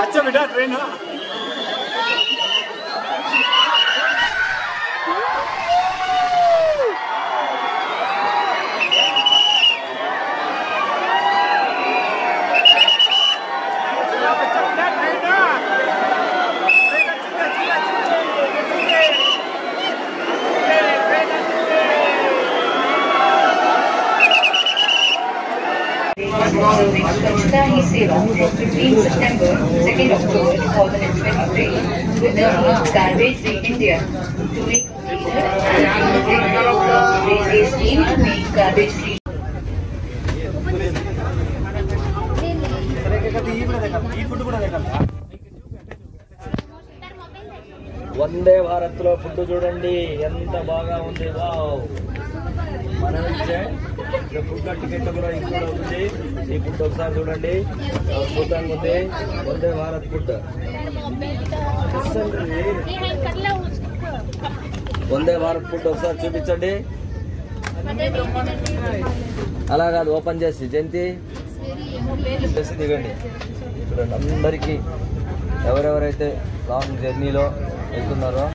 अच्छा बेटा ट्रेन है। Serving Swachhta Hi Seva from 15 September 2nd October 2023 with the theme Garbage Free India to make cleaner and a scheme to make garbage free వందే భారత్లో food చూడండి ఎంత బాగా ఉంది wow మనం ఇచ్చే ఇక్కడ ఫుడ్ టికెట్ కూడా ఇంక్లూడ్ అవుతుంది ఈ ఫుడ్ ఒకసారి చూడండి. అద్భుతంగా ఉంది వందే భారత్ ఫుడ్ వందే భారత్ ఫుడ్ ఒకసారి చూపించండి. అలా కాదు ఓపెన్ చేసి. జయంతి. చేసి దిగండి. చూడండి అందరికీ ఎవరెవరైతే లాంగ్ జర్నీలో వెళ్తున్నారో.